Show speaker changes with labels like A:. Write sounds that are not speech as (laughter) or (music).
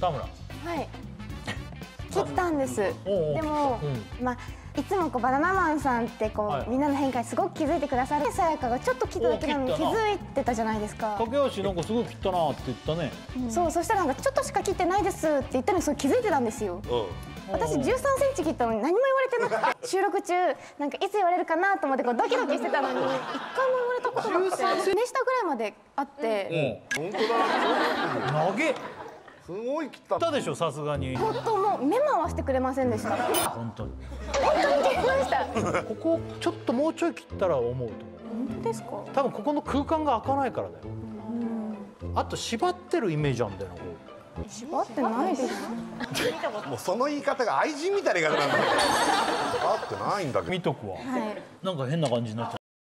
A: 田村。
B: はい。切ったんです。
A: おうおう。
B: でも、
A: う
B: まあいつもこうバナナマンさんってこう、
A: はい。
B: みんなの変化にすごく気づいてくださってさやかがちょっと切っただけなのに気づいてたじゃないですか。
A: 駆け足なんかすごい切ったなって言ったね。
B: そうそしたらなんかちょっとしか切ってないですって言ったのにそれ気づいてたんですよ。私13センチ切ったのに何も言われてなくて (laughs) 収録中なんかいつ言われるかなと思ってこうドキドキしてたのに。(laughs) 一回も言われたことなくて。目下ぐらいまであって。
C: 本当だ。
A: 投げ
C: すごい切った
A: たでしょさすがに。
B: 本当もう目も合わせてくれませんでした。
A: 本当に。
B: 本当に切りました。
A: ここちょっともうちょい切ったら思うと思う。
B: 本当ですか？
A: 多分ここの空間が開かないからだよ。あと縛ってるイメージあんだよなこ
B: 縛ってないです。(laughs)
C: もうその言い方が愛人みたいな言い方なんだ。(laughs) よ合ってないんだけど。
A: う見とくわ。
B: はい。
A: なんか変な感じになっちゃう